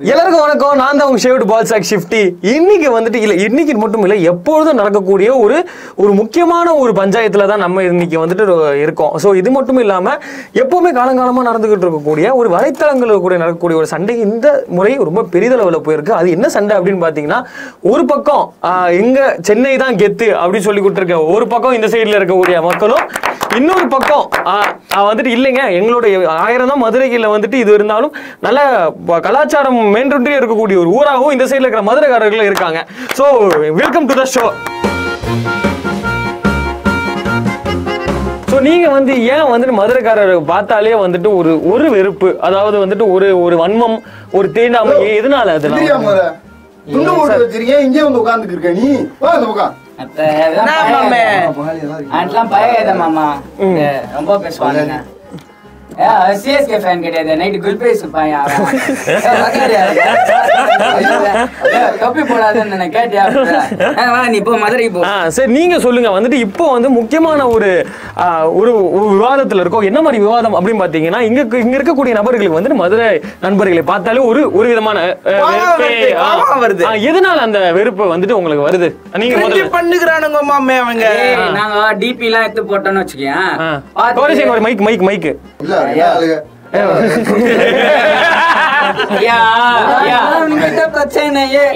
எல்லாருக்கும் வணக்கம். நான் தான் உங்க ஷேவ்டு பால் சாக் ஷிஃப்டி இன்னைக்கு வந்துட்டு இல்லை இன்னைக்கு மட்டும் இல்லை எப்பொழுதும் நடக்கக்கூடிய ஒரு ஒரு முக்கியமான ஒரு பஞ்சாயத்தில் தான் நம்ம இன்னைக்கு வந்துட்டு இருக்கோம். ஸோ இது மட்டும் இல்லாமல் எப்பவுமே காலங்காலமாக நடந்துகிட்டு இருக்கக்கூடிய ஒரு வலைத்தளங்களில் கூட நடக்கக்கூடிய ஒரு சண்டை இந்த முறை ரொம்ப பெரிதளவில் போயிருக்கு. அது என்ன சண்டை அப்படின்னு பார்த்தீங்கன்னா ஒரு பக்கம் இங்கே சென்னை தான் கெத்து அப்படின்னு சொல்லி கொடுத்துருக்க ஒரு பக்கம் இந்த சைடில் இருக்கக்கூடிய மக்களும் இன்னொரு பக்கம் வந்துட்டு இல்லைங்க. எங்களுடைய ஆயிரம் தான் மதுரைகளில் வந்துட்டு இது இருந்தாலும் நல்ல கலாச்சாரம் மேன்றொன்றே இருக்கக்கூடிய ஒரு ஊராகவும் இந்த சைடில் இருக்கிற மதுரைக்காரர்கள் இருக்காங்க. So welcome to the show so நீங்க வந்து ஏன் வந்துட்டு மதுரைக்காரர் பார்த்தாலே வந்துட்டு ஒரு ஒரு வெறுப்பு அதாவது வந்துட்டு ஒரு ஒரு வன்மம் ஒரு தீண்டாமை எதனால முறை துண்டு போட்டு வச்சிருக்கேன் இங்கே வந்து உட்காந்துட்டு இருக்க நீ? அதெல்லாம் மாமா? ரொம்ப பேசுவானுங்க. சிஎஸ்கே ஃபேன் கிடையாது. ஏய், உக்காரு. ஏய், தொப்பி போடாதுன்னு கேட்டியா நீ போ மதுரைக்கு போ. சரி நீங்க சொல்லுங்க. வந்துட்டு இப்போ வந்து முக்கியமான ஒரு ஒரு விவாதத்துல இருக்கோம். என்ன மாதிரி விவாதம் அப்படின்னு பாத்தீங்கன்னா இங்க இங்க இருக்கக்கூடிய நபர்களுக்கு வந்துட்டு மதுரை நண்பர்களை பார்த்தாலே ஒரு ஒரு விதமான வருது, எதனால அந்த வெறுப்பு வந்துட்டு உங்களுக்கு வருது? நீங்க முதல்ல. பண்ணுகிறானுங்க மாமே அவங்க. நாங்க டிபி எல்லாம் எடுத்து போட்டோம்னு வச்சுக்கேன் மைக் மைக் மைக் இல்ல என்ன ஆளுங்க ஐயா,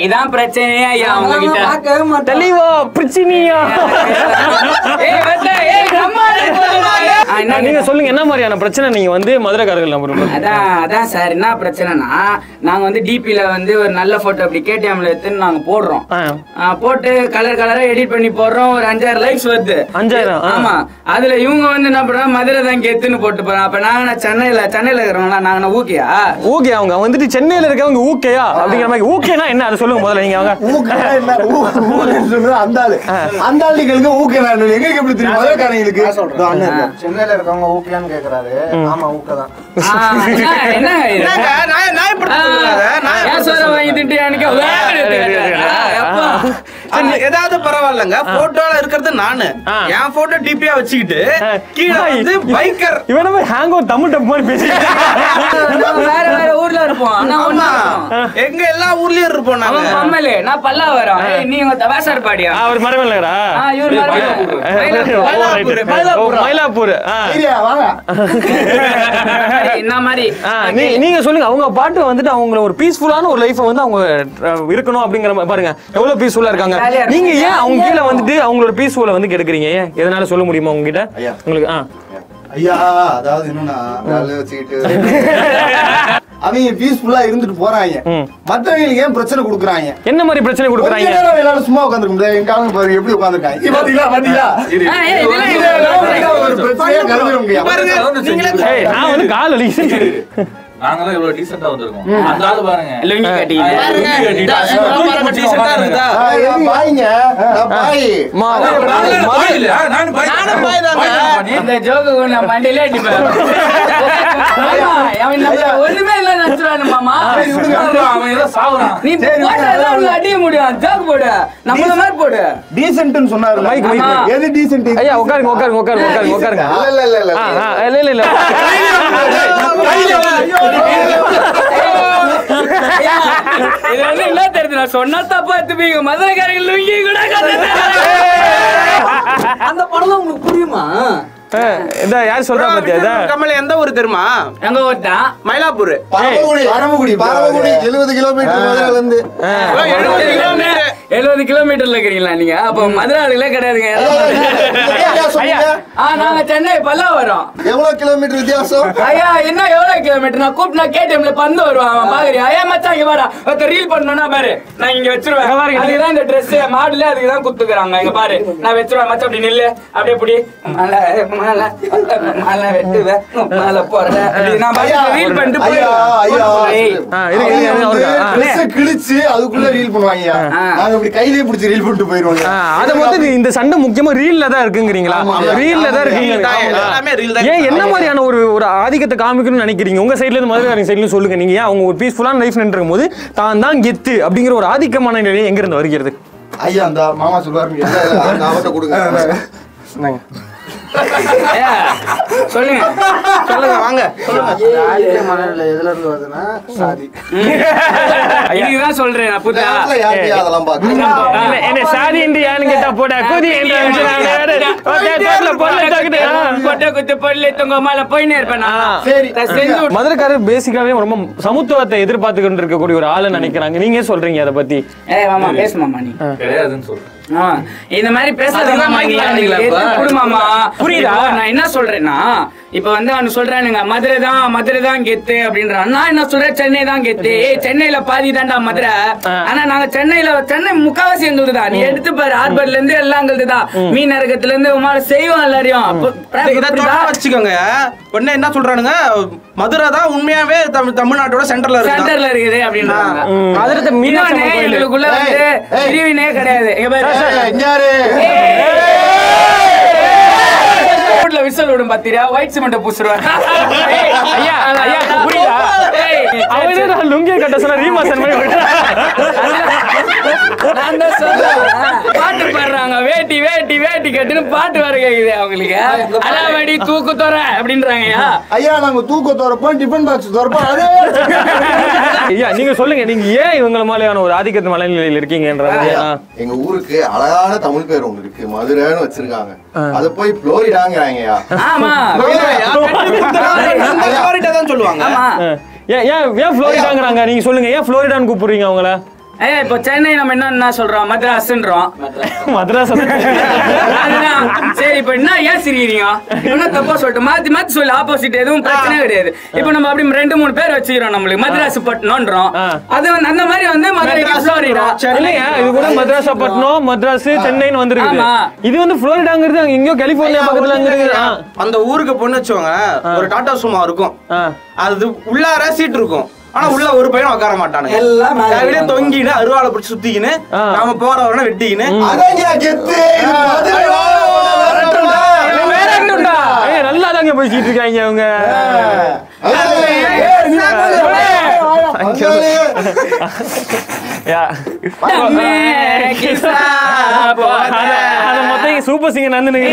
இதான் பிரச்சனையே ஐயா உங்ககிட்ட. தெளிவா பிரச்சனையா. நீங்க சொல்லுங்க என்ன மாதிரியான பிரச்சனை நீங்க வந்து மதுரைக்காரர்கள் நம்பர் அதான் அதான் சார் என்ன பிரச்சனைனா நாங்க வந்து டிபில வந்து ஒரு நல்ல போட்டோ அப்படி கேடிஎம்ல எடுத்துன்னு நாங்க போடுறோம். போட்டு கலர் கலரா எடிட் பண்ணி போடுறோம் ஒரு அஞ்சாறு லைக்ஸ் வருது. அஞ்சாயிரம். ஆமா அதுல இவங்க வந்து என்ன பண்றாங்க மதுரை தான் கெத்துன்னு போட்டு போறோம் அப்ப நாங்க சென்னையில சென்னையில இருக்கிறவங்களா நாங்க ஊக்கியா? அவங்க வந்துட்டு சென்னையில இருக்கவங்க ஊக்கையா? அப்படிங்கிற மாதிரி ஊக்கேனா என்ன? அதை சொல்லுங்க முதல்ல நீங்க அவங்க ஊக்கனா என்ன? ஊ- ஊருன்னு சொன்னது அந்த ஆளு. அந்த ஆளுகளுக்கு ஊக்க நான் எங்களுக்கு எப்படி தெரியும்? இருக்காரு. சென்னையில இருக்கவங்க ஊக்கையான்னு கேக்குறாரு. ஆமா ஊக்கதான். என்ன நான் ஆ, நியாயப்படுத்துறீங்க. ஏன் சோற வாங்கி தின்ட்டு எனக்கு வேற எடுத்து கேட்டாரு. ஆ, எப்பா? அது ஏதாவது பரவாயில்லங்க. போட்டோல இருக்கிறது நானு. என் போட்டோ டிபியா வச்சுக்கிட்டு கீழே வந்து பைக்கர் இவன் ஹேங் ஓவர் தமிழ் டப் மாதிரி பேசிட்டு வேற வேற ஊர்ல இருப்போம். ஆமா. எங்க எல்லா ஊர்லயும் இருப்போம் நாங்க. பம்மலு நான் பல்லாவரம். ஏய், நீ உங்க தவாசார் பாடியா? அவர் மரமல்லரா ஆ, இவர் மரமல்ல. மயிலாப்பூர். மயிலாப்பூர். மயிலாப்பூர். ஆ. சரியா வாங்க. இந்த மாதிரி. நீங்க சொல்லுங்க. அவங்க பாட்டு வந்துட்டு அவங்க ஒரு பீஸ்ஃபுல்லான ஒரு லைஃப் வந்து அவங்க இருக்கணும் அப்படிங்கிற மாதிரி பாருங்க. எவ்வளவு பீஸ்ஃபுல்லா இருக்காங்க. நீங்க ஏன் அவங்க கீழே வந்துட்டு அவங்களோட பீஸ்ஃபுல்ல வந்து கெடுக்குறீங்க ஏன்? எதனால சொல்ல முடியுமா உங்ககிட்ட. உங்களுக்கு ஆ. ஐயா அதாவது என்னன்னா வேலை வச்சுக்கிட்டு அவங்க பீஸ்ஃபுல்லா இருந்துட்டு போறாங்க. மத்தவங்களுக்கு ஏன் பிரச்சனை கொடுக்குறாங்க? என்ன மாதிரி பிரச்சனை கொடுக்குறாங்க? எல்லாரும் சும்மா உட்காந்துருக்க முடியாது. எங்க காலம் பாருங்க எப்படி உட்காந்துருக்காங்க பாத்தீங்களா பாத்தீங்களா? ஒரு நான் வந்து கால் வலிக்குது. நாங்கெல்லாம் இவ்வளவு டீசெண்டா வந்திருக்கோம். அந்த ஆளு பாருங்க. லுங்கி பாருங்க. டீசெண்டா இருக்குதா? பாய்ங்க? நான் பாய். மதுரை- பாய்? நானும் பாய் தாங்க. இந்த ஜோக்கு நான் மண்டியிலே அடிப்பேன். ஒண்ணுமே இல்ல நினைச்சுறானு மாமா. அவன் ஏதோ சாவுறான் நீ போட்டாதான் உனக்கு அடிக்க முடியும். போடு. நம்மள மாதிரி போடு. டீசென்ட்னு சொன்னாரு மைக், மைக். எது டீசென்ட் ஐயா உட்காருங்க உட்காருங்க உட்காருங்க உட்காருங்க உட்காருங்க இல்ல இல்ல இல்ல இல்ல இல்ல இல்ல ஐயா, இது வந்து என்ன தெரியுது? நான் சொன்னா தப்பா எடுத்துப்பீங்க. மதுரைக்காரங்க லுங்கி கூட. அந்த படம் உங்களுக்கு புரியுமா ஆ, இதா யார் சொல்றா பாத்தியா இதா? கமல் எந்த ஊரு தெரியுமா? எங்க மயிலாப்பூர். பரமக்குடி பரமக்குடி பரமக்குடி எழுபது கிலோமீட்டர் மதுரையில இருந்து எழுபது கிலோமீட்டர். எழுபது கிலோமீட்டர்ல இருக்கிறீங்களா நீங்க? அப்ப மதுரை கிடையாதுங்க. நாங்க சென்னை பல்லாவரம் எவ்வளவு கிலோமீட்டர் வித்தியாசம்? ஐயா என்ன எவ்வளவு கிலோமீட்டர்? நான் கூப்பிட்டு நான் கேடிஎம்ல பந்து வருவான் பாக்குறியா? மச்சான் இங்க வாடா ஒருத்தர் ரீல் பண்ணணும்னா பாரு நான் இங்க வச்சிருவேன். இங்க பாருங்க. அதுக்கு தான் இந்த ட்ரெஸ் மாடல அதுக்கு தான் குத்துக்குறாங்க. இங்க பாரு நான் வச்சிருவேன். மச்சான் அப்படி நில்லு. அப்படியே புடி. மாலை மாலை மாலை வெட்டுவேன் மாலை போடுறேன் அப்படி நான் ரீல் பண்ணிட்டு. போயிடுவேன். கிழிச்சு அதுக்குள்ள ரீல் பண்ணுவாங்க பிடிச்சி ரீல் பண்ணிட்டு போயிருவாங்க அத வந்து இந்த சண்டை முக்கியமா ரீல்ல தான் இருக்குங்கிறீங்களா. ரீல்ல தான் ஆமா, இருக்கீங்க. reel தான், எல்லாமே reel தான். ஏன் என்ன மாதிரியான ஒரு ஒரு ஆதிக்கத்தை காமிக்கணும்னு நினைக்கிறீங்க? உங்க சைடுல இருந்து மதுரை சைடுல சொல்லுங்க. நீங்க ஏன் அவங்க ஒரு பீஸ்ஃபுல்லான லைஃப் நின்று போது தான் தான் கெத்து அப்படிங்கிற ஒரு ஆதிக்கமான நிலையை எங்க இருந்து வருகிறது? ஐயா அந்த மாமா அவர்ட்ட கொடுங்க. சொல்லுங்க சொல்லுங்க வாங்க. சொல்லுங்க. மனநிலை எதுல இருந்து வருதுன்னா சாதி. இதுதான் சொல்றேன் அதெல்லாம் என்ன- கேட்டா போடா குதி மதுரைக்காரர் பேசிக்காவே ரொம்ப சமத்துவத்தை எதிர்பார்த்துக்கிட்டு இருக்கக்கூடிய ஒரு ஆளு நினைக்கிறாங்க. நீங்க சொல்றீங்க அதை பத்தி? ஏய் மாமா பேசு மாமா நீ. கிடையாதுன்னு சொல்றேன். இந்த மாதிரி பேசாத அதுதான் மாமா நீ மைக்ல எனக்கு ஆனீங்களா இப்ப? எதுக்கு குடு மாமா. புரியுதா? நான் என்ன சொல்றேன்னா இப்ப வந்து அவனு சொல்றானுங்க மதுரை தான் மதுரை தான் கெத்து அப்படின்றான் நான் என்ன சொல்றேன்? சென்னை தான் கெத்து. ஏய் சென்னையில பாதி தான்டா மதுரை. ஆனா நாங்க சென்னையில சென்னை முக்காவாசி எங்களுது தான் நீ எடுத்து பாரு ஹார்பர்ல இருந்து எல்லாம் எங்களுது தான் மீன் நரகத்துல இருந்து உமால செய்வோம் எல்லாரையும். வச்சுக்கோங்க. உடனே என்ன சொல்றானுங்க? மதுரை தான் உண்மையாவே தமிழ் தமிழ்நாட்டோட சென்டர்ல இருக்கு சென்டர்ல இருக்குது அப்படின்றாங்க. மதுரை மீனாட்சி எங்களுக்குள்ள. பிரிவினே கிடையாது. யாரு? ரோட்ல விசில் விடும் பாத்தீரா ஒயிட் சிமெண்ட் பூசுறாங்க ஐயா ஐயா புரியுதா? அவனே நான் லுங்கிய கட்ட சொன்ன ரீமாசன் மாதிரி வேட்டி கட்டுன்னு பாட்டு வர கேக்குது அவங்களுக்கு. அலாவடி தூக்கு தோற அப்படின்றாங்கய்யா. ஐயா நாங்க தூக்க துறப்போம் டிஃபன் பாக்ஸ் துறப்போம் அதே ஐயா நீங்க சொல்லுங்க நீங்க ஏன் இவங்கள மாதிரியான ஒரு ஆதிக்கத்து மனநிலையில் இருக்கீங்கன்றது. எங்க ஊருக்கு அழகான தமிழ் பேர் ஒண்ணு இருக்கு மதுரைன்னு வச்சிருக்காங்க. அத போய் புளோரிடாங்கிறாங்கயா ஆமா தான் சொல்லுவாங்க. ஆமா. ஏன் ஏன் ஏன் ஃப்ளோரிடாங்கிறாங்க நீங்க சொல்லுங்க ஏன் ஃப்ளோரிடான்னு கூப்பிடுறீங்க அவங்கள? ஏய் இப்போ சென்னை நம்ம என்ன சொல்றோம்? மദ്രാஸ்ன்றோம் மദ്രാஸ் சரி இப்போ என்ன ஏன் சிரிக்கிறீங்க? இன்னும் தப்பா சொல்லிட்டு மாத்தி மாத்தி சொல்லு. ஆப்போசிட் எதுவும் பிரச்சனை கிடையாது. இப்போ நம்ம அப்படி ரெண்டு மூணு பேர் வச்சுக்கிறோம் நம்மளுக்கு. மദ്രാஸ் பட்டணம்ன்றோம் அது வந்து அந்த மாதிரி வந்து மதுரை சாரிடா சென்னை இது கூட மദ്രാஸ் பட்டணம் மദ്രാஸ் சென்னைன்னு வந்திருக்கு இது வந்து புளோரிடாங்கிறது அங்க எங்கயோ கலிபோர்னியா பக்கத்துல அந்த ஊருக்கு பொண்ணு வச்சவங்க ஒரு டாடா சுமா இருக்கும். அது உள்ளார சீட் இருக்கும். ஆனா உள்ள ஒரு பையன் உட்கார மாட்டானுங்க. எல்லாம் மேல தொங்கின்னு அருவாளை பிடிச்சி சுத்திக்கின்னு ஆ. நாம போறவன வெட்டிக்கின்னு. அதான்யா கெத்து. இது மதுரை வரட்டும்டா. வேற என்னடா? ஏய், நல்லா தாங்க பேசிட்டு இருக்காங்க அவங்க. மொத்தம் சூப்பர் சிங்கர் நந்தனுங்க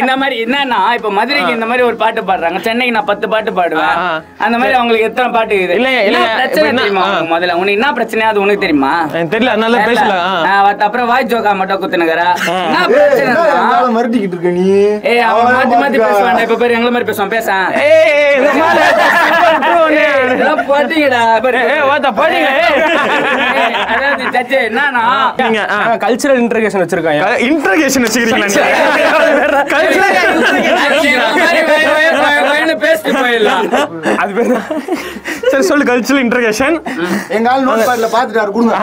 இந்த மாதிரி என்னன்னா இப்ப மதுரைக்கு இந்த மாதிரி ஒரு பாட்டு பாடுறாங்க சென்னைக்கு நான் பத்து பாட்டு பாடுவேன். அந்த மாதிரி அவங்களுக்கு எத்தனை பாட்டு இருக்குது என்ன இல்லைங்க. பிரச்சனை தெரியுமா முதல்ல உனக்கு என்ன பிரச்சனையா அது உனக்கு தெரியுமா எனக்கு தெரியல அதனால பேசல ஆ. ஆ, வத்த அப்புறம் வாய் ஜோக்கா மட்டும் குத்துனுங்கறா என்ன பிரச்சனை என்னால மிரட்டிக்கிட்டு இருக்க நீ ஏய் அவன் மாத்தி மாத்தி. பேசுவான் இப்ப பேர் எங்களை மாதிரி பேசுவான் பேசான் ஏய், ஏய், கல்ச்சரல் இன்டர்கேஷன் வச்சிருக்காங்க இன்டர்கேஷன் சரி சொல்லு கல்ச்சுரல் இன்டர்கேஷன் எங்க ஆள் நோட் பேட்ல பாத்துட்டாரு கொடுங்க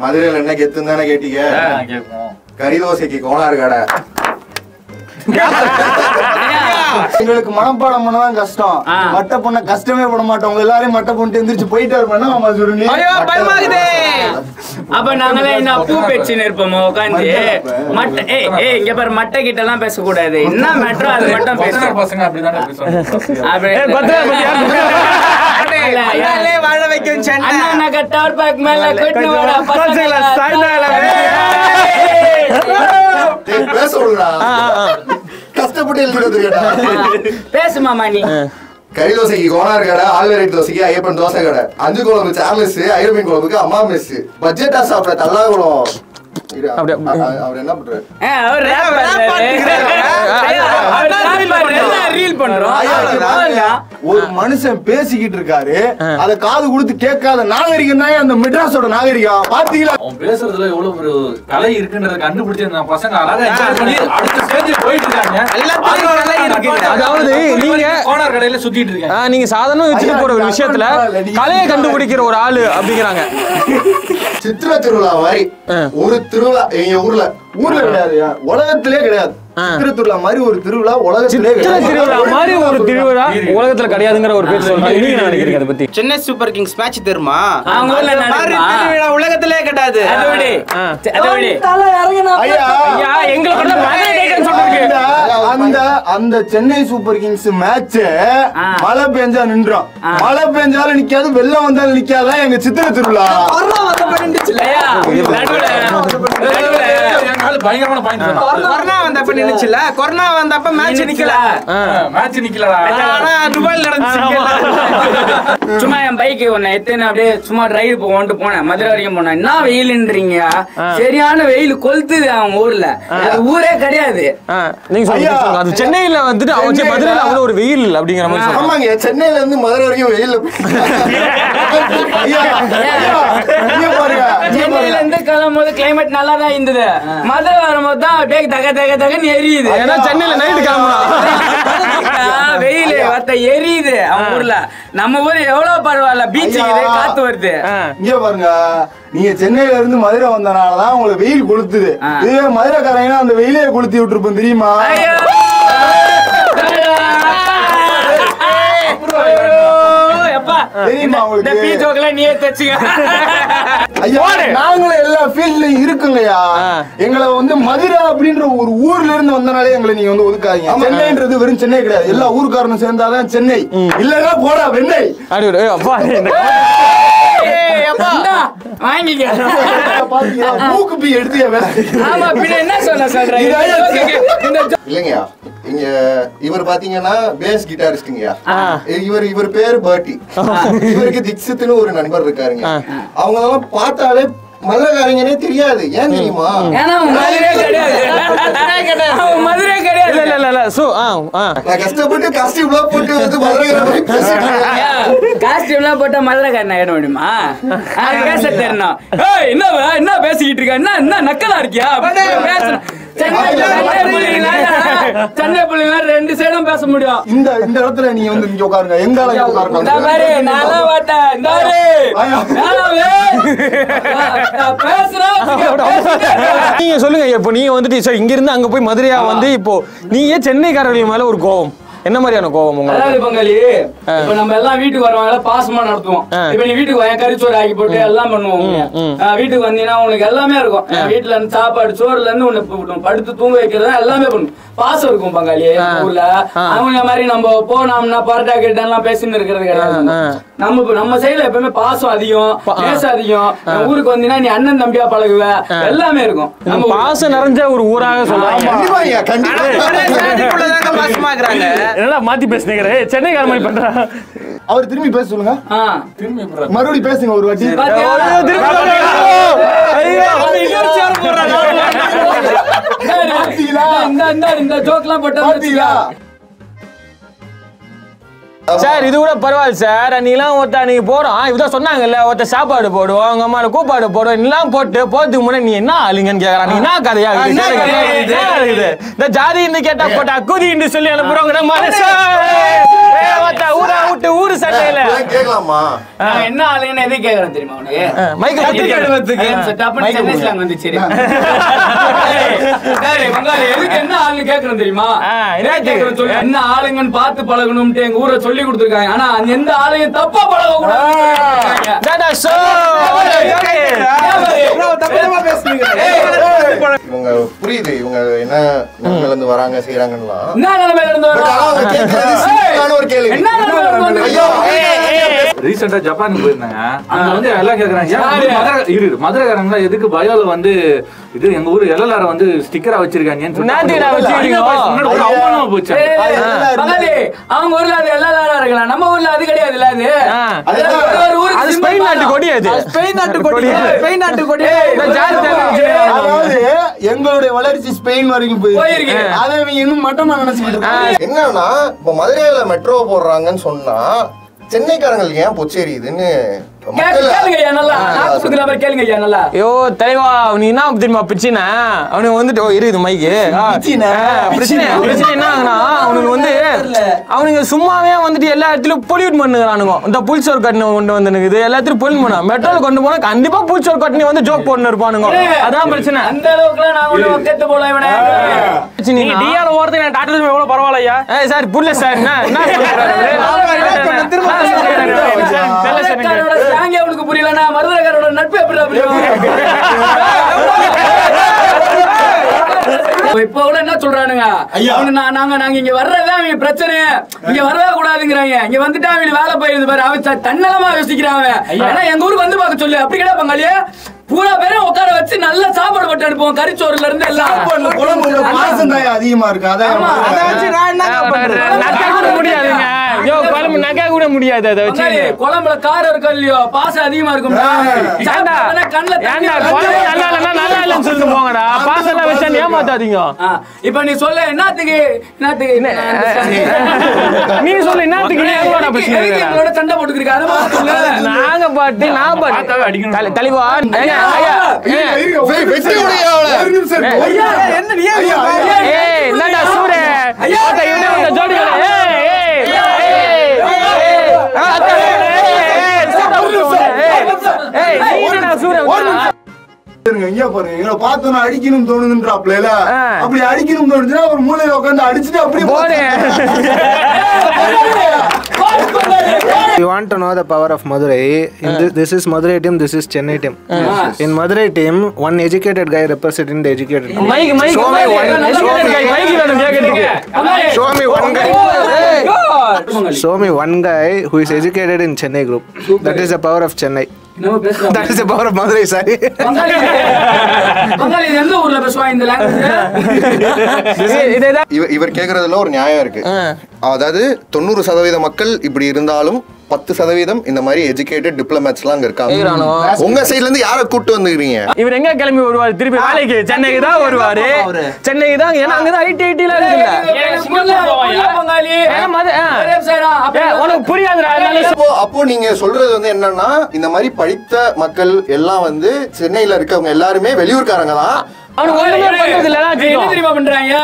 மதுரையில என்ன கெத்துன்னு தானே கேட்டீங்க கறி தோசைக்கு கோனார் கடை எங்களுக்கு மனப்பாடம் பண்ணதான் கஷ்டம். மட்டை பண்ண கஷ்டமே பட மாட்டோம் உங்க எல்லாரையும் மட்டை பண்ணிட்டு எந்திரிச்சு போயிட்டாரு பண்ணா ஆமா ஐயோ, பயமாகுதே. அப்ப நாங்களே என்ன பூ பெச்சுன்னு இருப்போமோ உட்காந்து மட்டை ஏய் ஏய் இங்க பாரு மட்டை கிட்ட எல்லாம் பேசக்கூடாது என்ன மேட்டரோ அது மட்டும் பசங்க பேசணும் பசங்க அப்படிதானே பேசுவாங்க அப்படி- ஏய், பத்திரா, பத்தியா? இல்ல, அண்ணாலே வாழ வைக்கும் சென்னை அண்ணா மேல கொட்டு வாடா பசங்கள சாய்ந்தால. டேய், கேட்டா பேசு மாமா நீ. கறி தோசைக்கு கோனார் கடை ஆல்வரைட் தோசைக்கு ஐயப்பன் தோசை கடை. அஞ்சு குழம்பு சார்லஸ் ஐயப்பன் குழம்புக்கு அம்மா மெஸ் பட்ஜெட்டா சாப்பிட தல்லாகுளம். இரு, அப்படியே. அவர் என்ன பண்றாரு அவர் பண்றாரு. பண்றோம். ஒரு மனுஷன் பேசிக்கிட்டு இருக்காரு அத காது கொடுத்து கேட்காத நாகரிகம் தான் அந்த மெட்ராஸோட நாகரிகம். பாத்தீங்களா? அவன் பேசுறதுல எவ்வளவு ஒரு கலை இருக்குன்றத கண்டுபிடிச்சு பசங்க அழகா enjoy பண்ணி அடுத்த ஸ்டேஜ் போயிட்டு இருக்காங்க. அதாவது நீங்க கோனார் கடையில சுத்திட்டு இருக்கேன். ஆ, நீங்க சாதாரண வச்சுட்டு போற ஒரு விஷயத்துல கலையை கண்டுபிடிக்கிற ஒரு ஆளு அப்படிங்கிறாங்க. சித்திர திருவிழா மாதிரி ஒரு திருவிழா எங்க ஊர்ல ஊர்ல கிடையாது உலகத்திலே கிடையாது. திருவிழா மாதிரி ஒரு திருவிழா உலகத்திலே சித்திர திருவிழா மாதிரி ஒரு திருவிழா. உலகத்துல கிடையாதுங்கிற ஒரு பேர் சொல்றாங்க. நீங்க என்ன நினைக்கிறீங்க அதை பத்தி? சென்னை சூப்பர் கிங்ஸ் மேட்ச் தெரியுமா? திருவிழா உலகத்திலே கிடையாது. அந்த- சென்னை சூப்பர் கிங்ஸ் மேட்ச். மழை பெஞ்சா நின்றோம். மழை பெஞ்சாலும் நிக்காது வெள்ளம் வந்தாலும் நிக்காதான் எங்க சித்திர திருவிழா? நடுவுல, பயங்கரமான பாயிண்ட் கொரோனா வந்தப்ப நின்னுச்சுல? கொரோனா வந்தப்ப மேட்ச் நிக்கல. மேட்ச் நிக்கலடா. ஆனா துபாயில் நடந்துச்சு சும்மா என் பைக்கு ஒன்னு எத்தனை அப்படியே சும்மா டிரைவ் போகணும்ட்டு போனேன். மதுரை வரைக்கும் போனேன். என்ன வெயிலுன்றீங்க? சரியான வெயில் கொளுத்துது அவங்க ஊர்ல. அது ஊரே கிடையாது. நீங்க சொல்லுங்க. அது சென்னையில வந்துட்டு அவன் சரி, மதுரையில அவ்வளவு ஒரு வெயில் அப்படிங்கிற மாதிரி. ஆமாங்க சென்னையில இருந்து மதுரை வரைக்கும் இங்க சென்னையில இருந்து கிளம்பும்போது கிளைமேட் நல்லா தான் இருந்தது மதுரை வரும்போது தான் அப்படியே தக தக தகன்னு எரியுது. ஏன்னா சென்னையில நைட்டு கிளம்புறான் ஆ, வெயிலு வத்த எரியுது. அவங்க ஊர்ல. நம்ம ஊர் எவ்வளவு பரவாயில்ல. பீச் காத்து வருது. இங்க பாருங்க. நீங்க சென்னையில இருந்து மதுரை வந்தனாலதான் உங்களுக்கு வெயில் கொளுத்துது. இதுவே மதுரைக்காரங்க அந்த வெயிலே கொளுத்தி விட்டுருப்போம் தெரியுமா? தெரியுமா உங்களுக்கு? நீயே. ஐயா நாங்களும் எல்லா ஃபீல்ட்லயும் இருக்குங்கய்யா. எங்களை வந்து மதுரை அப்படின்ற ஒரு ஊர்ல இருந்து வந்தனாலே எங்களை நீங்க வந்து ஒதுக்காதீங்க. சென்னைன்றது வெறும் சென்னை கிடையாது. எல்லா ஊர்க்காரனும் சேர்ந்தாதான் சென்னை. இல்லன்னா போடா வெண்ணெய். அப்பா இந்த- ஏய், எப்பா. இந்தா, வாங்கிக்க. பாத்தீங்களா மூக்கு பீ எடுத்து ஆமா, பின்ன என்ன சொல்ல இங்க இவர் பாத்தீங்கன்னா பேஸ் கிட்டாரிஸ்டுங்கய்யா ஆ. இவர் இவர் பேரு பர்ட்டி. இவருக்கு திக்ஷித்னு ஒரு நண்பர் இருக்காருங்க. அவங்க எல்லாம் பார்த்தாலே மல்லகாரங்கனே தெரியாது ஏன் தெரியுமா மதுரையே கிடையாது. இல்ல கிடையாது. இல்ல இல்ல இல்ல சோ ஆ ஆ நான் கஷ்டப்பட்டு காஸ்டியூம்லாம் போட்டு வந்து மதுரை மாதிரி. ஏன், costume-லாம் போட்டா மதுரைக்காரனை ஆயிட முடியுமா? அது பேச தெரியணும். ஏய், என்னவா? என்ன பேசிக்கிட்டு இருக்க? என்ன, என்ன நக்கலா இருக்கியா? அப்படி பேசணும். சென்னை ரெண்டு சைடும் பேச முடியும். இந்த இந்த இடத்துல நீங்க வந்து இங்க உட்காருங்க. இந்த பாரு, உட்காருங்க. இந்த. நான் நீங்க சொல்லுங்க இப்போ நீங்க வந்துட்டு இங்க இருந்து அங்க போய் மதுரையா வந்து இப்போ நீங்க சென்னைக்காரர்கள் மேல ஒரு கோவம். என்ன மாதிரியான கோவம் உங்களுக்கு? பங்காளி இப்ப நம்ம எல்லாம் வீட்டுக்கு வருவாங்க பாசமா நடத்துவோம். இப்ப நீ வீட்டுக்கு வாங்க கறிச்சோறு ஆக்கி போட்டு எல்லாம் பண்ணுவோம் வீட்டுக்கு வந்தீங்கன்னா உனக்கு எல்லாமே இருக்கும். வீட்டுல இருந்து சாப்பாடு சோறுல இருந்து உன்னை படுத்து தூங்க வைக்கிறது எல்லாமே பண்ணும் பாசம் இருக்கும் பங்காளி ஊர்ல. அவங்க மாதிரி நம்ம போனோம்னா பரோட்டா கிட்ட எல்லாம் பேசின்னு இருக்கிறது கிடையாது. நம்ம நம்ம சைடுல எப்பவுமே பாசம் அதிகம் பா- ஆ. நேசம் அதிகம் ஊருக்கு வந்தீங்கன்னா நீ அண்ணன் தம்பியா பழகுவ எல்லாமே இருக்கும் நம்ம. பாசம் நிறைஞ்ச ஒரு ஊராக பாசமா என்னடா மாத்தி பேசுனீங்க சென்னைக்கார மாதிரி பண்றா அவர் திரும்பி பேச சொல்லுங்க. மறுபடியும் பேசுங்க ஒரு வாட்டி? இந்த இந்த இந்த ஜோக்லாம் போட்டா பாத்தீங்களா சார் இது கூட பரவாயில்ல சார். நீலாம் ஒருத்த நீங்க போறோம். இதான் சொன்னாங்கல்ல ஒருத்த சாப்பாடு போடுவோம் உங்க அம்மா கூப்பாடு போடுவோம் எல்லாம் போட்டு போறதுக்கு முன்னாடி நீ என்ன ஆளுங்கன்னு கேக்குறான். நீ என்ன கதையா இருக்குது? இந்த ஜாதி இந்த கேட்டா போட்டா குதின்னு சொல்லி அனுப்புறவங்க மனசு ஊரா விட்டு ஊரு சட்டையில கேட்கலாமா? நான் என்ன ஆளுங்கன்னு எது கேக்குறேன் தெரியுமா உனக்கு? மைக்கை கத்தி சென்னை வந்துச்சு. டேய், வங்காளி, எதுக்கு என்ன ஆளுன்னு கேக்குறேன் தெரியுமா? என்ன சொல்லு. ஆளுங்கன்னு பார்த்து பழகணும்ட்டு எங்க ஊரை சொல்லி கொடுத்திருக்காங்க. ஆனா அந்த எந்த ஆளுங்க தப்பா சோ இவங்க புரியுது இவங்க என்ன நிலைமையில இருந்து வராங்க செய்யறாங்கலாம் என்ன நிலைமையில இருந்து? சிம்பிளான ஒரு கேள்வி. ரீசெண்டா ஜப்பானுக்கு போயிருந்தாங்க. அங்க வந்து எல்லாம் கேக்குறாங்க. ஏன் யாரு? மதுரை இரு மதுரைக்காரங்க எதுக்கு பயோல வந்து இது எங்க ஊரு எல்எல்ஆர் வந்து ஸ்டிக்கரா வச்சிருக்காங்கன்னு போச்சு. அவங்க ஊர்ல அது நாளும் இருக்கலாம். நம்ம ஊர்ல அது கிடையாதுல்ல அது? ஆ. அது ஸ்பெயின் நாட்டு. கொடி அது. ஸ்பெயின் நாட்டு கொடி. ஸ்பெயின் நாட்டு கொடி. அதாவது எங்களுடைய வளர்ச்சி ஸ்பெயின் வரைக்கும் போயிருக்கு. போயிருக்கு அதை இவங்க இன்னும் மட்டமா நினைச்சுக்கிட்டு இருக்காங்க. என்னன்னா இப்ப மதுரையில மெட்ரோ போடுறாங்கன்னு சொன்னா சென்னைக்காரங்களுக்கு ஏன் மக்கள் கேளுங்க ஐயா தலைவா நீ என்ன தெரியுமா பிரச்சனை அவனுக்கு வந்துட்டு இருக்குது மைக்கு. பிரச்சனை? பிரச்சனை என்ன ஆகுனா அவனுக்கு வந்து அவனுங்க சும்மாவே வந்துட்டு எல்லா இடத்துலயும் பொல்யூட் பண்ணுறானுங்க இந்த புல்சோர் கட்டணி கொண்டு வந்துனுக்குது எல்லாத்தையும் பொல்யூட் பண்ணா. மெட்ரோல கொண்டு போனா கண்டிப்பா புல்சோர் கட்டணி வந்து ஜோக் போட்டு இருப்பானுங்க. அதான் பிரச்சனை. அந்த அளவுக்குலாம் நான் கெட்டு போல இவனே. நீ டிஆர் ஓரத்துக்கு நான் டாட்டா எவ்வளவு பரவாயில்லையா? ஏய் சார் புல்ல சார் என்ன என்ன அவனுக்கு புரியலன்னா மதுரைக்காரோட நட்பு எப்படி புரியும்? இப்ப கூட என்ன சொல்றானுங்க? அவனு நான் நாங்க நாங்க இங்க வர்றதே அவங்க பிரச்சனை. இங்க வரவே கூடாதுங்கிறாங்க. இங்க வந்துட்டு அவங்க வேலை போயிருது பாரு. அவன் தன்னலமா யோசிக்கிறான் அவன். ஏன்னா எங்க ஊருக்கு வந்து பார்க்க சொல்லு. அப்படி கிடையாது பங்காளி. பூரா பேரும் உட்கார வச்சு நல்ல சாப்பாடு போட்டு அனுப்புவோம். கறிச்சோறுல இருந்து எல்லாம். தான் அதிகமா இருக்கு. அதான் முடியாதுங்க. யோ குழம்பு நக்கா கூட முடியாது அதை வச்சு குழம்புல காரம் இருக்கும் இல்லையோ பாசம் அதிகமா இருக்கும் கண்ணுல. குழம்பு நல்லா இல்லைன்னா நல்லா இல்லைன்னு சொல்லிட்டு போங்கடா பாசெல்லாம் வச்சா ஏமாத்தாதீங்க இப்ப நீ சொல்ல என்னத்துக்கு என்னத்துக்கு நீ சொல்லு என்னத்துக்கு எங்களோட சண்டை போட்டுக்கிறீங்க அதை சொல்லு. நாங்க பாட்டு நான் பாட்டு பார்த்தாவே அடிக்கணும். தலை- தெளிவா ஏங்க, ஐயா ஏங்க, இருங்க, ஒரு வெ- வெட்டி நிமிஷம் விடுயா அவளை. ஒரு நிமிஷம் இருங்க. ஐயா, என்ன நீ ஏன் ஐயா, சொல்ற? ஐயா. ஏய் என்னடா சூரே ஐயா, ஒருத்த இவனே ஒருத்த ஜோடி பார்த்தோன்னா அடிக்கணும் தோணுதுன்றாப்ல. அப்படி அடிக்கணும் தோணுச்சுன்னா ஒரு மூலையில உட்காந்து அடிச்சுட்டு அப்படியே போடு. You want to know the power of Madurai? Uh. This, this, is Madurai team, this is Chennai team. Uh. In Madurai team, one educated guy representing the educated team. Mike, Mike, show Mike, me one. guy. show me, show me one guy. Show me one guy who is educated in Chennai group. That is the power of Chennai. பங்காளி, எந்த ஊர்ல இந்த language இதேதான். இவ- இவர் கேக்குறதுல ஒரு நியாயம் இருக்கு. அதாவது தொண்ணூறு சதவீத மக்கள் இப்படி இருந்தாலும் பத்து சதவீதம் இந்த மாதிரி எஜுகேட்டட் டிப்ளமேட்ஸ் எல்லாம் அங்க இருக்காங்க? உங்க சைடுல இருந்து யாரை கூட்டு வந்துக்கிறீங்க இவர் எங்க கிளம்பி வருவாரு? திருப்பி வேலைக்கு. சென்னைக்கு தான் வருவாரு. சென்னைக்கு தான் ஏன்னா அங்கதான் ஐடி இருக்குல்ல. நிமிஷம் அப்ப ஏய், உனக்கு புரியாதுடா அப்போ நீங்க சொல்றது வந்து என்னன்னா இந்த மாதிரி படித்த மக்கள் எல்லாம் வந்து சென்னையில இருக்கவங்க எல்லாருமே வெளியூர்காரங்க தான். அவனுக்கு ஒண்ணுமே பண்றது இல்ல என்ன தெரியுமா பண்றாங்க?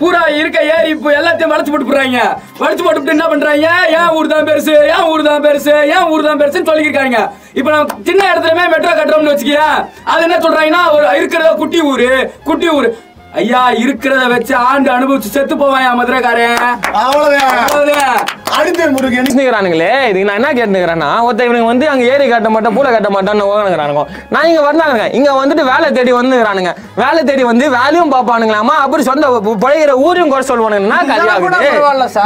பூரா இருக்க இப்போ எல்லாத்தையும் வளைச்சு போட்டு போடுறாங்க வளைச்சு போட்டு என்ன பண்றாங்க? ஏன் ஊர் தான் பெருசு ஏன் ஊர் தான் பெருசு ஏன் ஊர் தான் பெருசுன்னு சொல்லியிருக்காங்க. இப்ப நம்ம சின்ன இடத்துலயுமே மெட்ரோ கட்டுறோம்னு வச்சுக்கியா அது என்ன சொல்றாங்கன்னா ஒரு இருக்கிற குட்டி ஊரு குட்டி ஊரு. ஐயா இருக்கிறத வச்சு ஆண்டு அனுபவிச்சு செத்து என் மதுரைக்காரன்? அவ்வளவுதான். அவ்வளவுதான். அடுத்த முருகன் பேசினுக்கிறானுங்களே இதுக்கு நான் என்ன கேட்டுக்கிறேன்னா ஒருத்த இவனுக்கு வந்து அங்க ஏரி கட்ட மாட்டேன் பூலை கட்ட மாட்டான்னு ஓகனுங்கிறானுங்க நான் இங்க வந்தாங்க இங்க வந்துட்டு வேலை தேடி வந்துக்கிறானுங்க. வேலை தேடி வந்து வேலையும் பாப்பானுங்களாமா அப்படி சொந்த பு- பழைய ஊரையும் குறை சொல்லுவானுங்கன்னா.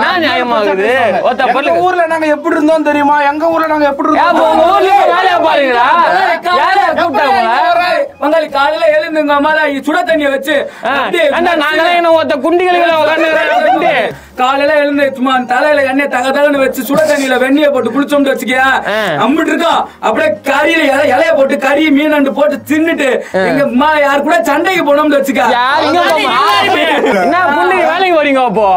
நான் நியாயமாகுது? ஒருத்த பொருள் ஊர்ல நாங்க எப்படி இருந்தோம் தெரியுமா? எங்க ஊர்ல நாங்க எப்படி ஊர்ல இருந்தோம் வேலையா பாருங்களா யாரையா கூப்பிட்டாங்களா பங்காளி காலையில எழுந்து உங்க அம்மா தான் சுட தண்ணிய வச்சு நாங்களே என்ன ஒருத்த குண்டிகளுக்கு உட்காந்துக்கிறேன் குண்டி. காலையில எழுந்து சும்மா தலையில எண்ணெய் தக தகன்னு வச்சு சுட தண்ணியில வெண்ணிய போட்டு குளிச்சோம்னு வச்சுக்கியா. அம்பிட்டு இருக்கோம். அப்படியே கறியில இலை இலைய போட்டு கறி மீன் அண்டு போட்டு தின்னுட்டு எங்க அம்மா யார் கூட சண்டைக்கு போனோம்னு வச்சுக்க. வேலைக்கு வரீங்க அப்போ?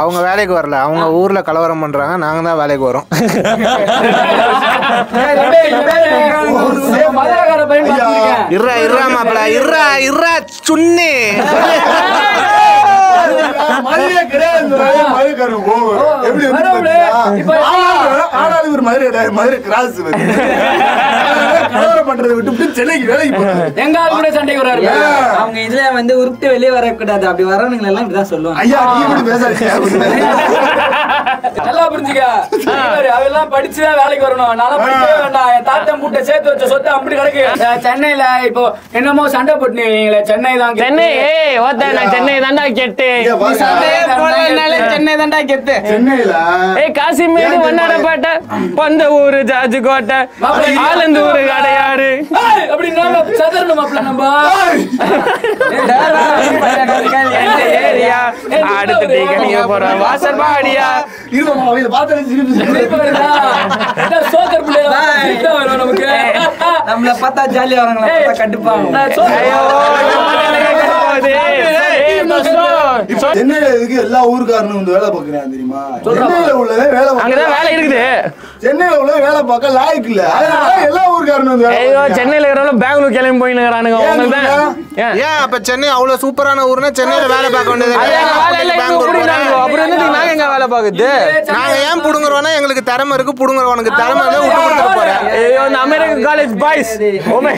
அவங்க வேலைக்கு வரல. அவங்க ஊர்ல கலவரம் பண்றாங்க. நாங்க தான் வேலைக்கு வரோம். இர்ரா இர்ரா மாப்பிள இர்ரா இர்ரா சுண்ணி மதுரையே கிடையாது மதுரைக்காரன் எப்படி ஆனாலும் இவர் மதுரை கிடையாது, மதுரை கிராஸ் கலவரம் பண்றதை விட்டு சென்னைக்கு வேலைக்கு போறாரு. எங்க ஆள் கூட சண்டைக்கு வர்றாரு அவங்க இதுல வந்து உருப்பிட்டு வெளியே வரக்கூடாது. அப்படி வரவனுங்க எல்லாம் இப்படிதான் சொல்லுவாங்க. ஐயா நீ இப்படி பேசாதீங்க நல்லா புரிஞ்சுக்க. பாரு, அவெல்லாம் படிச்சுதான் வேலைக்கு வரணும். நல்லா படிக்கவே வேண்டாம். என் தாத்தா மூட்டை சேர்த்து வச்ச சொத்து அப்படி கிடக்கு. சென்னையில இப்போ என்னமோ சண்டை போட்டுனீங்களே சென்னை தான் சென்னை ஏய் ஓத்த நான் சென்னை தாண்டா கெட்டு சென்னை தான்டா கெத்து. சென்னையில ஏய் காசிமேடு வண்ணாரப்பேட்டை பந்த ஊரு ஜார்ஜ் கோட்டை ஆலந்தூர் கடையாறு ஏய், அப்படி நாம சதறணும் மாப்பிள்ள நம்ம எந்த ஏரியா அடுத்து தீக்கணிய போற வாசல் பாடியா இருமா அவையில பார்த்தாலே சிரிப்பு சிரிப்பு வருதா? என்ன சோக்கர் பிள்ளைகளா? சிரிப்பு தான் வரும் நமக்கு. நம்மள பார்த்தா ஜாலியா பார்த்தா கட்டுப்பாங்க சென்னையில எல்லா ஊருக்காரனும் வந்து வேலை பாக்குறேன் தெரியுமா? சென்னையில உள்ளவே வேலை அங்கதான் வேலை இருக்குது. சென்னையில உள்ள வேலை பார்க்க லாய்க்கு இல்ல. அதனால எல்லா ஊருக்காரனும் வந்து ஐயோ. சென்னையில இருக்கிறவங்க பெங்களூர் கிளம்பி போயினுக்கிறானுங்க ஏன் உங்களுக்கு? ஏன்? அப்ப சென்னை அவ்வளவு சூப்பரான ஊர்னா சென்னையில வேலை பார்க்க வேண்டியது. அப்புறம் நாங்க எங்க வேலை பாக்குது நாங்க ஏன் புடுங்குறோம்னா எங்களுக்கு திறமை இருக்கு. புடுங்குறவனுக்கு திறமை விட்டு போறேன். ஐயோ இந்த அமெரிக்கன் காலேஜ் பாய்ஸ் ஓமே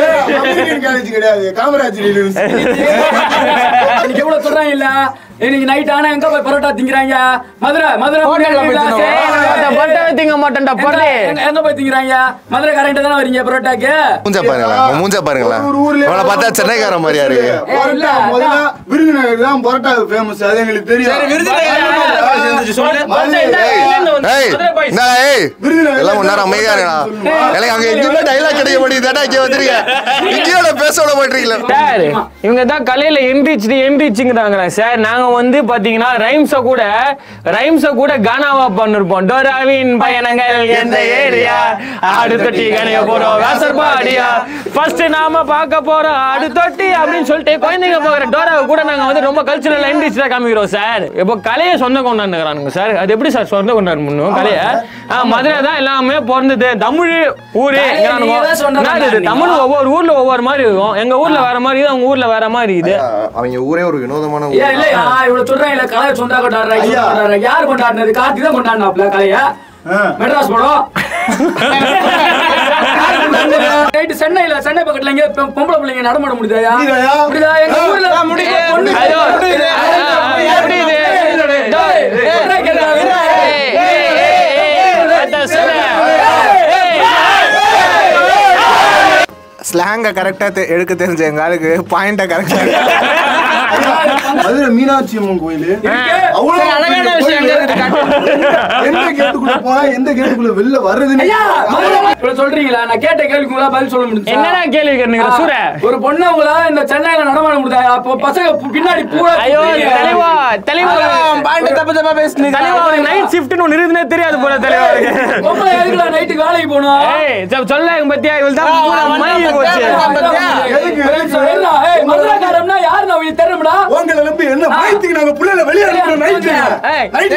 ஏய், அமெரிக்கன் காலேஜ் கிடையாது. காமராஜர் யூனிவர்சிட்டி இன்னைக்கு எவ்வளவு சொல்றாங்க இல்ல? இன்னைக்கு நைட் ஆனா எங்க போய் பரோட்டா திங்கிறாங்க? மதுரை மதுரை ஹோட்டல்ல போய். தின்னுவோம். பட்டாவே திங்க மாட்டேன்டா பரடி எங்க- எங்க போய் திங்கிறாங்க? மதுரை கரண்ட் தானே வரீங்க பரோட்டாக்கு? மூஞ்ச பாருங்களேன் மூஞ்ச ஊர்ல இவனை பார்த்தா சென்னைக்காரன் மாதிரியா இருக்கு. பரோட்டா முதல்ல விருதுநகர் தான் பரோட்டா ஃபேமஸ் அது எங்களுக்கு தெரியும். சரி விருதுநகர் சேர்ந்துச்சு சொல்லு. மதுரை, ஏய் விருதுநகர் எல்லாம் நேரம் அமைதியா இருக்கா எனக்கு அங்க எங்கேயுமே டைலாக் கிடைக்க மாட்டேங்குது. இங்கே வந்துருங்க இங்கேயோட பேச விட மாட்டீங்களா சார் இவங்க தான் கலையில எம்பிச்சு எம்பிச்சுங்கிறாங்க சார். நாங்க வந்து பாத்தீங்கன்னா ரைம்ஸ கூட ரைம்ஸ கூட கானாவா பண்ணிருப்போம். டோராவின் பயணங்கள் எந்த ஏரியா? ஆடு தொட்டி கணைய போறோம் வாசற்பாடியா? ஃபர்ஸ்ட் நாம பார்க்க போறோம் ஆடு தொட்டி அப்படின்னு சொல்லிட்டு குழந்தைங்க போகிற டோராவை கூட நாங்க வந்து ரொம்ப கல்ச்சுரல் எண்டிச்சு காமிக்கிறோம் சார். இப்போ கலையை சொந்த கொண்டாடுறானுங்க சார். அது எப்படி சார் சொந்த கொண்டாட முடியும் கலையை? மதுரை தான் எல்லாமே பிறந்தது. தமிழ் ஊரு? தமிழ் ஒவ்வொரு ஊர்ல ஒவ்வொரு மாதிரி இருக்கும். எங்க ஊர்ல வேற மாதிரி அவங்க ஊர்ல வேற மாதிரி இது. அவங்க ஊரே ஒரு வினோதமான இல்லையா இவ்வளவு சொல்றேன் இல்ல கலையை சொந்தா கொண்டாடுறாங்க. யார் கொண்டாடினது கார்த்தி தான் கொண்டாடினாப்ல கலைய மெட்ராஸ் படம் நைட்டு சென்னையில சென்னை பக்கத்துல இங்க பொம்பளை பிள்ளைங்க நடமாட முடியுதாயா முடியுதாயா? முடியுதா எங்க ஊர்ல முடியுது. முடியுது. ஸ்லாங்கை கரெக்டாக எடுக்க தெரிஞ்ச எங்க ஆளுக்கு பாயிண்ட்டை கரெக்டாக மதுரை மீனாட்சி அம்மன் கோயில். அவ்வளவு அழகான விஷயம். எந்த கேட்டுக்குள்ள போனா எந்த கேட்டுக்குள்ள வெளில வர்றதுன்னு சொல்றீங்களா? நான் கேட்ட கேள்விக்கு உங்களால பதில் சொல்ல முடிஞ்சா என்னடா கேள்வி கேட்டீங்க சூர? ஒரு பொண்ணு உங்களால இந்த சென்னையில நடமாட முடியுதா? அப்போ பசங்க பின்னாடி பூரா ஐயோ தலைவா தலைவா பாயிண்ட் தப்பு தப்பா பேசுனீங்க தலைவா உனக்கு நைட் ஷிஃப்ட்னு ஒன்று இருக்குதுன்னே தெரியாது போல தலைவா இருக்கு. பொம்பளை எதுக்குடா நைட்டுக்கு வேலைக்கு போகணும்? ஏய் சொல்ல பத்தியா? இவள் தான் மணி போச்சு. எதுக்கு? மதுரைக்காரம்னா யாருன்னு அவங்களுக்கு தெரியும்டா உங்களை என்ன பயத்துக்கு நாங்க புள்ளைல வெளியே அனுப்புறோம்? நைட்டு ஏய். நைட்டு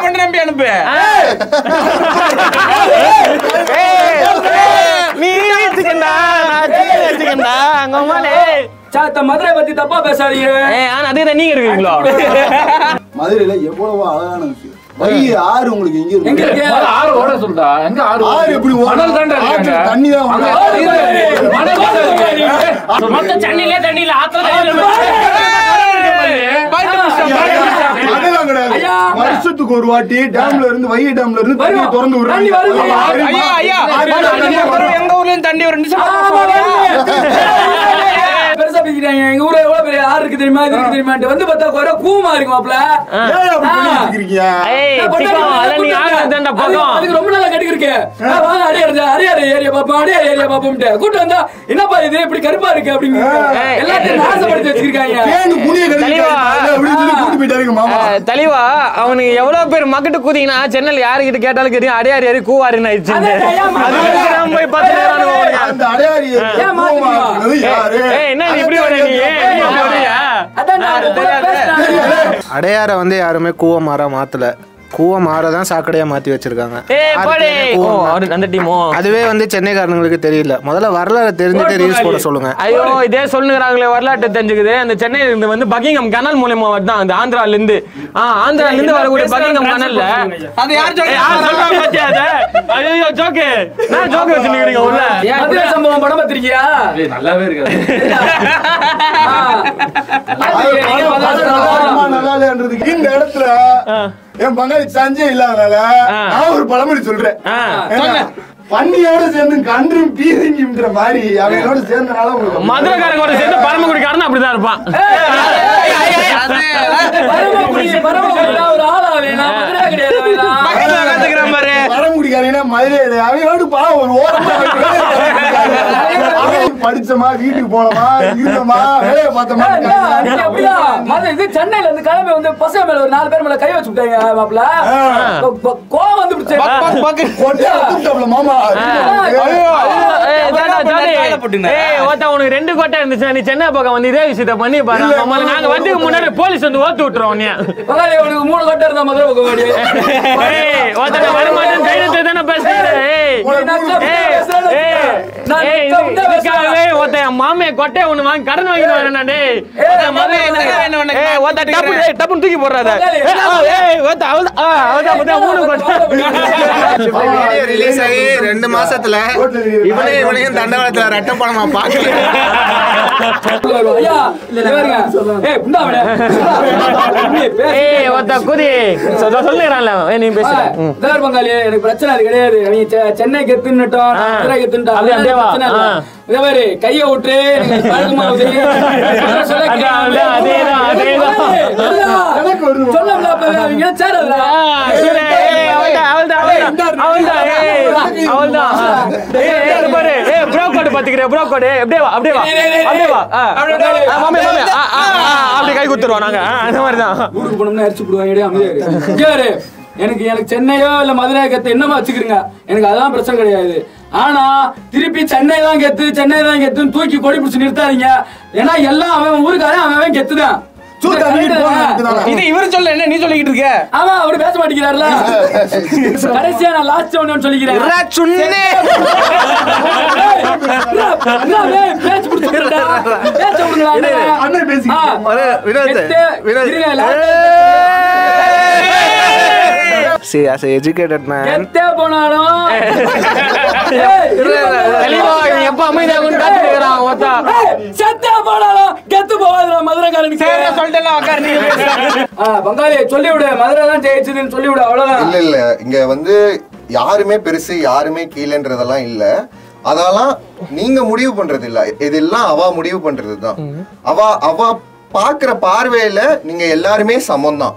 பண்ணி நம்பி அனுப்பு நீ வச்சுக்கண்டா நான் வச்சுக்கண்டா அங்க சாத்த மதுரை பத்தி தப்பா பேசாதீங்க. ஆனா அதே தான் நீங்க இருக்கீங்களோ மதுரையில எவ்வளவு அழகான விஷயம் வை ஆறு உங்களுக்கு எங்க இருக்கு. ஆறு ஓட சொல்றா. எங்க ஆறு ஆறு எப்படி? மணல் தாண்டா தண்ணி தான். மணல். மொத்த தண்ணியில ஆத்துல. வருஷத்துக்கு ஒரு வாட்டி டேம்ல இருந்து வைகை டேம்ல இருந்து தண்ணி வரும். திறந்து. விடுறாங்க ஐயா ஐயா தெரியுமா? எங்க ஊர்லயும் தண்ணி ஒரு நிமிஷம் ஆமா, வருது. பெருசா பேசிக்கிறாங்க எங்க ஊர்ல எவ்வளவு பெரிய ஆறு இருக்கு தெரியுமா? இது இருக்கு தெரியுமா வந்து பார்த்தா குறை கூமா இருக்கு மாப்ள அதுக்கு ரொம்ப நாளா கட்டி இருக்கு வாங்க அடியாரு அடியாரு ஏரியா பாப்போம் அடியாரு ஏரியா பாப்போம்ட்டு. கூட்டம் வந்தா என்னப்பா இது? இப்படி கருப்பா இருக்கு? அப்படிங்க எல்லாத்தையும் நாசப்படுத்தி வச்சிருக்காங்க. கூட்டி தெளிவா அவனுக்கு எவ்வளவு பேர் மக்கட்டு கூதிங்கன்னா சென்னையில் யாருக்கிட்ட கேட்டாலும் தெரியும் அடையாறு ஏறி கூவாருன்னு ஆயிடுச்சு போய் அடையாரி ஏய் என்ன நீ இப்படி வர நீ அடையாரை வந்து யாருமே கூவ மாறா மாத்தல. கூவ மாற தான் சாக்கடையா மாத்தி வச்சிருக்காங்க அந்த டீமோ அதுவே வந்து சென்னைக்காரங்களுக்கு தெரியல முதல்ல வரலாறு தெரிஞ்சுட்டு ரீல்ஸ் போட சொல்லுங்க ஐயோ இதே சொல்லுங்கிறாங்களே வரலாற்று தெரிஞ்சுக்குது அந்த சென்னையில இருந்து வந்து பக்கிங்கம் கனல் மூலியமா தான் அந்த ஆந்திரால இருந்து ஆந்திரால இருந்து வரக்கூடிய பக்கிங்கம் கனல்ல அது யார்? ஐயோ ஜோக்கு நான் ஜோக்கு வச்சுருக்கீங்க உள்ள சம்பவம் படம் பார்த்திருக்கியா நல்லாவே இருக்காது இந்த இடத்துல என் பங்காளி சஞ்சய் இல்லாதனால நான் ஒரு பழமொழி சொல்றேன் பன்னியோட சேர்ந்து கன்றும் பீரங்கின்ற மாதிரி அவங்களோட சேர்ந்தனால உங்களுக்கு மதுரைக்காரங்க சேர்ந்து பரமக்குடிக்காரன் அப்படிதான் இருப்பான் பரமக்குடி ஆளா வேணாம் மதுரை அவங்களோட பாவம் ஒரு ஓரமா படிச்சோமா வீட்டுக்கு போனோமா இருந்தோமா வேலையை பார்த்தோமா இது சென்னையில இருந்து கிளம்பி வந்து பசங்க மேல ஒரு நாலு பேர் மேல கை வச்சு விட்டாங்க மாப்பிள கோவம் வந்து மாமா. உனக்கு ரெண்டு கோட்டை இருந்துச்சு நீ சென்னை பக்கம் வந்து இதே விஷயத்த பண்ணி பாரு நாங்க வரதுக்கு முன்னாடி போலீஸ் வந்து ஓத்து விட்டுறோம் உனக்கு மூணு கட்டை இருந்தா மதுரை பக்கம் வாடி. ஏய் ஒருத்தன் வரமாட்டேன் தைரியத்தை தானே நீ என் மாமியை கொட்டையை ஒண்ணு வாங்கி கடன் ஏய், டப்புன்னு தூக்கி போடுறாத. மூணு கொட்டை. ரிலீஸ் ஆகி ரெண்டு மாசத்துல இவனே இவனையும் தண்டவாளத்துல ரெட்ட படமா எனக்கு பிரச்சனை அது கிடையாது. சென்னை கெத்துன்னுட்டோம். இதே மாதிரி கைய விட்டு அதேதான், அதேதான். அப்படி கை குத்துருவோம் நாங்க. அந்த மாதிரி தான் ஊருக்கு போனோம்னா அரிச்சு போடுவாங்க. எனக்கு எனக்கு சென்னையோ இல்ல மதுரை கெத்து என்னமா வச்சுக்கிறீங்க எனக்கு அதெல்லாம் பிரச்சனை கிடையாது. ஆனா திருப்பி சென்னை தான் கெத்து சென்னை தான் கெத்துன்னு தூக்கி கொடி பிடிச்சு நிறுத்தாதீங்க. ஏன்னா எல்லாம் அவன் ஊருக்காரன் அவன் கெத்துதான். இது இவர் சொல்ல என்ன நீ சொல்லிக்கிட்டு இருக்க ஆமா அவரு பேச மாட்டேங்கிறாருல கடைசியா நான் லாஸ்ட் ஒன்னு சொல்லிக்கிறேன் சுண்ணே. அண்ணன் வினோத் கெத்து, வினோத் இருங்க, last See, as an educated man, கெத்தே போனாலும் ஏய், தெளிவா இவன் எப்ப அமைதியாகும்னு காத்துட்டு இருக்கிறான், ஒத்தா. ஏய், செத்தே போனாலும் கெத்து போகாதுடா மதுரைக்காரனுக்கு சொல்லிட்டு உட்கார் நீங்க பேசுங்க. ஆ, பங்காளி சொல்லி விடு மதுரை தான் ஜெயிச்சதுன்னு சொல்லி விடு அவ்வளவுதான் இல்ல இல்ல இங்க வந்து யாருமே பெருசு யாருமே கீழன்றதெல்லாம் இல்ல அதெல்லாம் நீங்க முடிவு பண்றது இல்ல இதெல்லாம் அவ முடிவு பண்றது தான் அவ அவ பாக்குற பார்வையில நீங்க எல்லாருமே சமம் தான்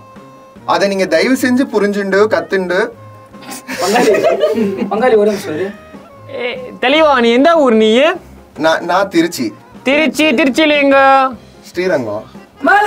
அதை நீங்க தயவு செஞ்சு புரிஞ்சுண்டு கத்துண்டு. பங்காளி ஒரு நிமிஷம் தெளிவா நீ எந்த ஊர் நீ? நான் நான் திருச்சி. திருச்சி திருச்சியில எங்க ஸ்ரீரங்கம். மேல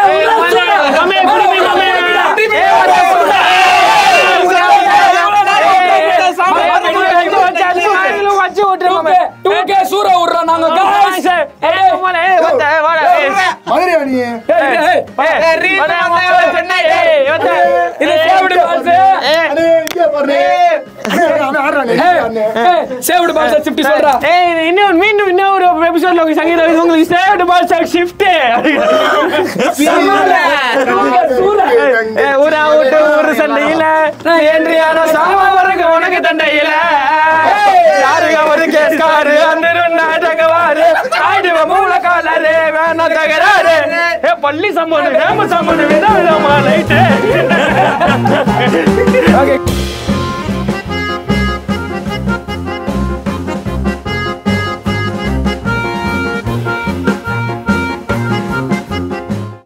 சேவடி பால்ஸ் 50 சொல்றா. ஏய், இன்னும் மீண்டும் இன்னொரு எபிசோட்ல உங்க சங்கீதம் இது உங்களுக்கு சேவ்டு பால் சாக் ஷிஃப்ட் ஊரா விட்டு ஊரு சண்டையில ஏன்றியான சாம வரைக்கும் உனக்கு தண்டையில யாருங்க ஒரு கேஸ்காரு அந்த நாடகவாரு ஆடுவ மூல காலரு வேணா தகராறு ஏ பள்ளி சம்பவம் வேம சம்பவம் விதவிதமா லைட்டு ஓகே